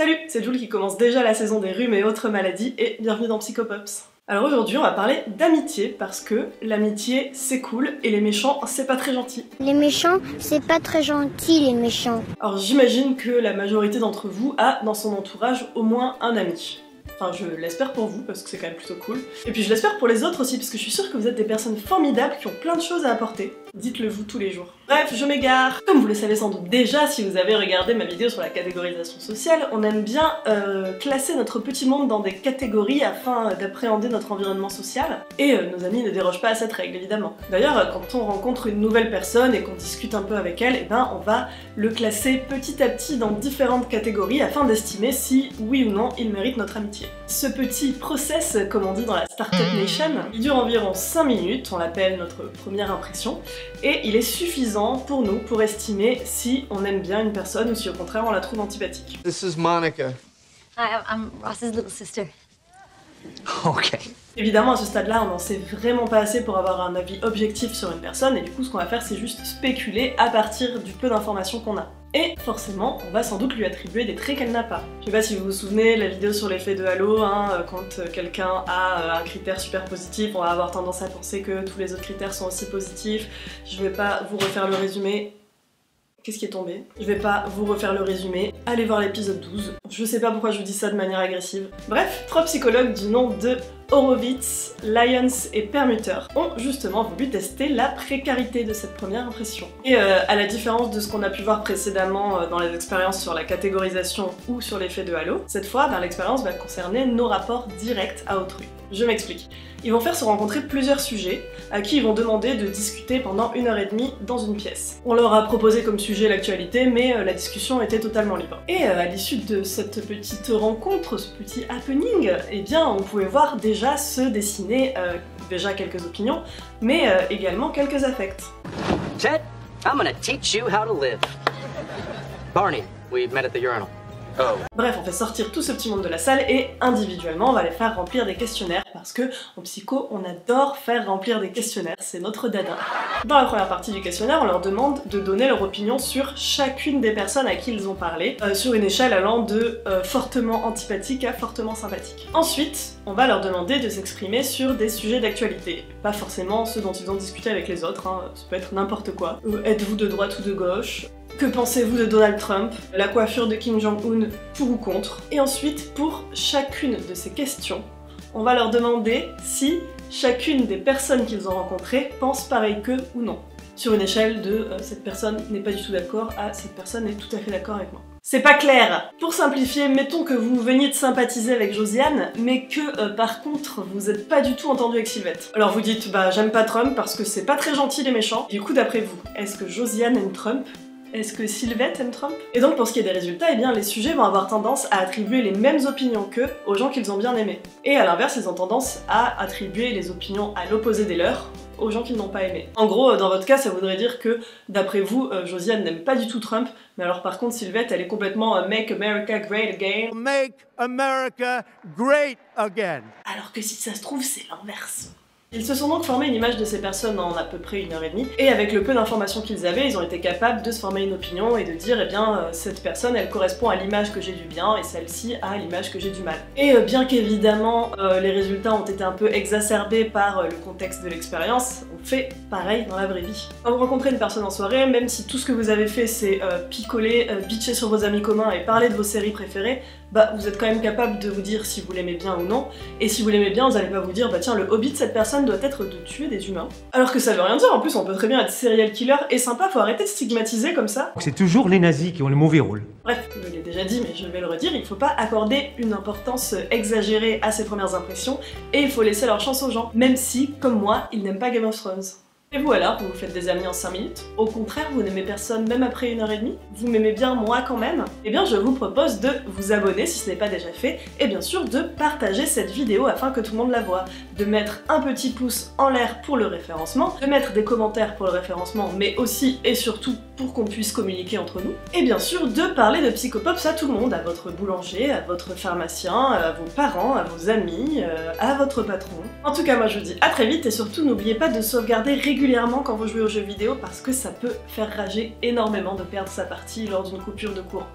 Salut, c'est Jules qui commence déjà la saison des rhumes et autres maladies et bienvenue dans Psychopops. Alors aujourd'hui on va parler d'amitié parce que l'amitié c'est cool et les méchants c'est pas très gentil. Les méchants, c'est pas très gentil les méchants. Alors j'imagine que la majorité d'entre vous a dans son entourage au moins un ami. Enfin, je l'espère pour vous, parce que c'est quand même plutôt cool. Et puis je l'espère pour les autres aussi, parce que je suis sûre que vous êtes des personnes formidables qui ont plein de choses à apporter. Dites-le vous tous les jours. Bref, je m'égare. Comme vous le savez sans doute déjà, si vous avez regardé ma vidéo sur la catégorisation sociale, on aime bien euh, classer notre petit monde dans des catégories afin d'appréhender notre environnement social. Et euh, nos amis ne dérogent pas à cette règle, évidemment. D'ailleurs, euh, quand on rencontre une nouvelle personne et qu'on discute un peu avec elle, eh ben on va le classer petit à petit dans différentes catégories afin d'estimer si, oui ou non, il mérite notre amitié. Ce petit process, comme on dit dans la Startup Nation, il dure environ 5 minutes, on l'appelle notre première impression, et il est suffisant pour nous pour estimer si on aime bien une personne ou si au contraire on la trouve antipathique. This is Monica. Hi, I'm Ross's little sister. Okay. Évidemment, à ce stade-là, on n'en sait vraiment pas assez pour avoir un avis objectif sur une personne, et du coup, ce qu'on va faire, c'est juste spéculer à partir du peu d'informations qu'on a. Et forcément, on va sans doute lui attribuer des traits qu'elle n'a pas. Je sais pas si vous vous souvenez, la vidéo sur l'effet de halo, hein, euh, quand euh, quelqu'un a euh, un critère super positif, on va avoir tendance à penser que tous les autres critères sont aussi positifs. Je vais pas vous refaire le résumé, Qu'est-ce qui est tombé? Je vais pas vous refaire le résumé, allez voir l'épisode 12. Je sais pas pourquoi je vous dis ça de manière agressive. Bref, trois psychologues du nom de Horowitz, Lyons et Permuter ont justement voulu tester la précarité de cette première impression. Et euh, à la différence de ce qu'on a pu voir précédemment euh, dans les expériences sur la catégorisation ou sur l'effet de halo, cette fois ben, l'expérience va concerner nos rapports directs à autrui. Je m'explique. Ils vont faire se rencontrer plusieurs sujets à qui ils vont demander de discuter pendant une heure et demie dans une pièce. On leur a proposé comme sujet l'actualité, mais euh, la discussion était totalement libre. Et à l'issue de cette petite rencontre, ce petit happening, eh bien on pouvait voir déjà se dessiner euh, déjà quelques opinions, mais euh, également quelques affects. Ted, I'm gonna teach you how to live. Barney, we met at the urinal. Oh. Bref, on fait sortir tout ce petit monde de la salle et individuellement on va les faire remplir des questionnaires parce que en psycho on adore faire remplir des questionnaires, c'est notre dada. Dans la première partie du questionnaire, on leur demande de donner leur opinion sur chacune des personnes à qui ils ont parlé, euh, sur une échelle allant de euh, fortement antipathique à fortement sympathique. Ensuite, on va leur demander de s'exprimer sur des sujets d'actualité, pas forcément ceux dont ils ont discuté avec les autres, hein. ça peut être n'importe quoi. Euh, êtes-vous de droite ou de gauche? Que pensez-vous de Donald Trump La coiffure de Kim Jong-un pour ou contre? Et ensuite, pour chacune de ces questions, on va leur demander si chacune des personnes qu'ils ont rencontrées pense pareil qu'eux ou non. Sur une échelle de euh, cette personne n'est pas du tout d'accord à cette personne est tout à fait d'accord avec moi. C'est pas clair Pour simplifier, mettons que vous veniez de sympathiser avec Josiane, mais que euh, par contre vous êtes pas du tout entendu avec Sylvette. Alors vous dites bah j'aime pas Trump parce que c'est pas très gentil les méchants. Du coup d'après vous, est-ce que Josiane aime Trump? Est-ce que Sylvette aime Trump Et donc pour ce qui est des résultats, eh bien les sujets vont avoir tendance à attribuer les mêmes opinions qu'eux aux gens qu'ils ont bien aimés. Et à l'inverse, ils ont tendance à attribuer les opinions à l'opposé des leurs aux gens qu'ils n'ont pas aimés. En gros, dans votre cas, ça voudrait dire que, d'après vous, euh, Josiane n'aime pas du tout Trump, mais alors par contre, Sylvette, elle est complètement euh, Make America Great Again. Make America great again. Alors que si ça se trouve, c'est l'inverse. Ils se sont donc formés une image de ces personnes en à peu près une heure et demie, et avec le peu d'informations qu'ils avaient, ils ont été capables de se former une opinion et de dire, eh bien, euh, cette personne, elle correspond à l'image que j'ai du bien, et celle-ci à l'image que j'ai du mal. Et euh, bien qu'évidemment, euh, les résultats ont été un peu exacerbés par le contexte de l'expérience, fait pareil dans la vraie vie. Quand vous rencontrez une personne en soirée, même si tout ce que vous avez fait c'est picoler, bitcher sur vos amis communs et parler de vos séries préférées, bah vous êtes quand même capable de vous dire si vous l'aimez bien ou non, et si vous l'aimez bien, vous allez pas vous dire bah tiens le hobby de cette personne doit être de tuer des humains. Alors que ça veut rien dire, en plus on peut très bien être serial killer et sympa, faut arrêter de stigmatiser comme ça. C'est toujours les nazis qui ont le mauvais rôle. Bref, je l'ai déjà dit mais je vais le redire, il faut pas accorder une importance exagérée à ces premières impressions, et il faut laisser leur chance aux gens, même si, comme moi, ils n'aiment pas Game of Thrones. Et vous alors, vous vous faites des amis en 5 minutes. Au contraire, vous n'aimez personne même après une heure et demie. Vous m'aimez bien moi quand même. Eh bien je vous propose de vous abonner si ce n'est pas déjà fait, et bien sûr de partager cette vidéo afin que tout le monde la voit, de mettre un petit pouce en l'air pour le référencement, de mettre des commentaires pour le référencement, mais aussi et surtout pour qu'on puisse communiquer entre nous, et bien sûr de parler de Psychopops à tout le monde, à votre boulanger, à votre pharmacien, à vos parents, à vos amis, euh, à votre patron. En tout cas moi je vous dis à très vite et surtout n'oubliez pas de sauvegarder régulièrement quand vous jouez aux jeux vidéo parce que ça peut faire rager énormément de perdre sa partie lors d'une coupure de courant.